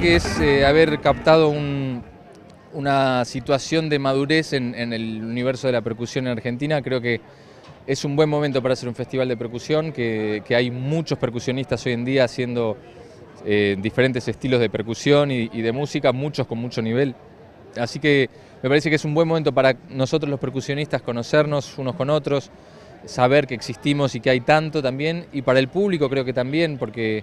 que es eh, haber captado una situación de madurez en, el universo de la percusión en Argentina. Creo que es un buen momento para hacer un festival de percusión, que, hay muchos percusionistas hoy en día haciendo eh, diferentes estilos de percusión y, de música, muchos con mucho nivel. Así que me parece que es un buen momento para nosotros los percusionistas conocernos unos con otros, saber que existimos y que hay tanto también, y para el público creo que también, porque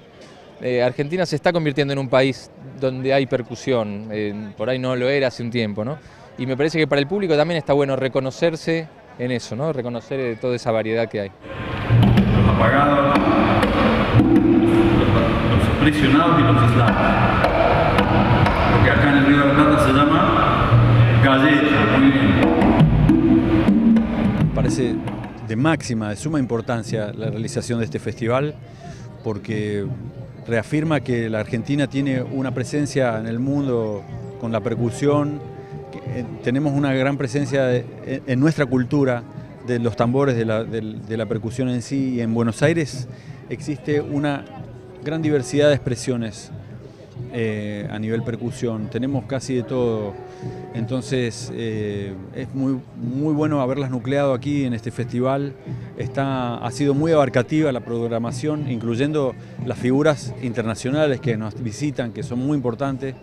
eh, Argentina se está convirtiendo en un país donde hay percusión, por ahí no lo era hace un tiempo, ¿no? Y me parece que para el público también está bueno reconocerse en eso, ¿no? Reconocer eh, toda esa variedad que hay. Los apagados, los prisionados y los eslavos. Lo que acá en el Río de la Plata se llama galleta, muy bien. Parece de máxima, de suma importancia la realización de este festival porque reafirma que la Argentina tiene una presencia en el mundo con la percusión, eh, tenemos una gran presencia en nuestra cultura de los tambores, de la, percusión en sí, y en Buenos Aires existe una gran diversidad de expresiones eh, a nivel percusión, tenemos casi de todo entonces eh, es muy, muy bueno haberlas nucleado aquí en este festival. Está, ha sido muy abarcativa la programación, incluyendo las figuras internacionales que nos visitan, que son muy importantes.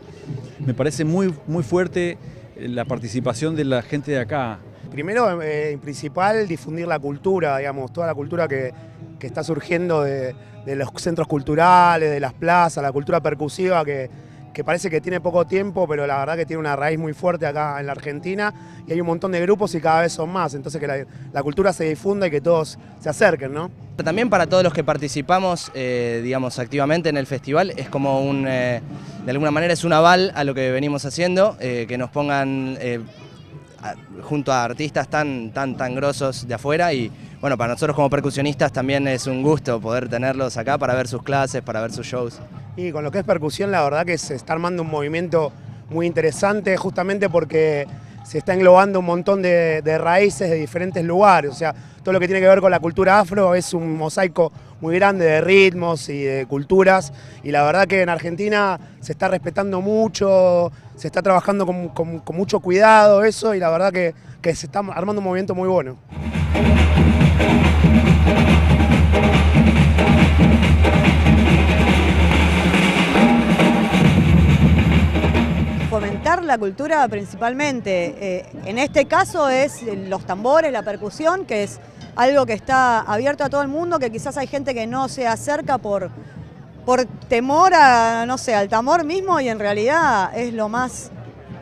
Me parece muy, muy fuerte la participación de la gente de acá. Primero, eh, en principal, difundir la cultura, digamos, toda la cultura que, está surgiendo de, los centros culturales, de las plazas, la cultura percusiva que que parece que tiene poco tiempo, pero la verdad que tiene una raíz muy fuerte acá en la Argentina y hay un montón de grupos y cada vez son más, entonces que la, cultura se difunda y que todos se acerquen, ¿no? También para todos los que participamos, eh, digamos, activamente en el festival, es como un, eh, de alguna manera es un aval a lo que venimos haciendo, eh, que nos pongan junto a artistas tan, tan, tan grosos de afuera y bueno, para nosotros como percusionistas también es un gusto poder tenerlos acá para ver sus clases, para ver sus shows. Y con lo que es percusión, la verdad que se está armando un movimiento muy interesante justamente porque se está englobando un montón de, raíces de diferentes lugares. O sea, todo lo que tiene que ver con la cultura afro es un mosaico muy grande de ritmos y de culturas. Y la verdad que en Argentina se está respetando mucho, se está trabajando con, mucho cuidado eso y la verdad que, que se está armando un movimiento muy bueno. La cultura principalmente. Eh, en este caso es los tambores, la percusión, que es algo que está abierto a todo el mundo, que quizás hay gente que no se acerca por, por temor a, no sé, al tambor mismo y en realidad es lo más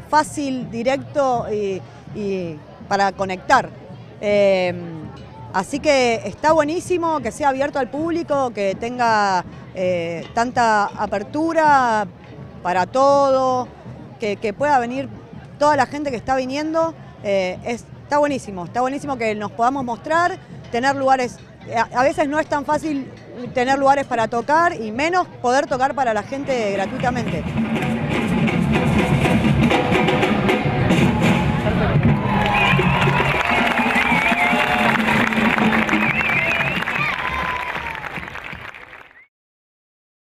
fácil, directo y, para conectar. Eh, así que está buenísimo que sea abierto al público, que tenga eh, tanta apertura para todo que, pueda venir toda la gente que está viniendo, eh, está buenísimo, está buenísimo que nos podamos mostrar, tener lugares, a, veces no es tan fácil tener lugares para tocar y menos poder tocar para la gente gratuitamente.